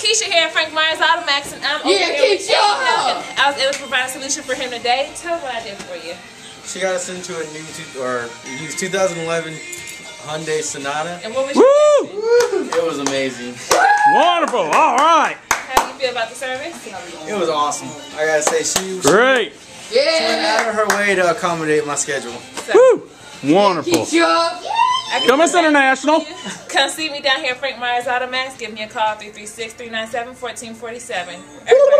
Keisha here at Frank Myers Auto Maxx, and I'm over Yeah, here with Keisha! I was able to provide a solution for him today. Tell him what I did for you. She got us into a new, two, or used 2011 Hyundai Sonata. And what was Woo! your It was amazing. Wonderful. All right. How do you feel about the service? It was awesome. I gotta say, she, she Great. went Yeah. out of her way to accommodate my schedule. So, Woo! Wonderful. Keisha. I can Come Miss International. Come see me down here at Frank Myers Auto Maxx. Give me a call 336 397 1447. Everybody rides.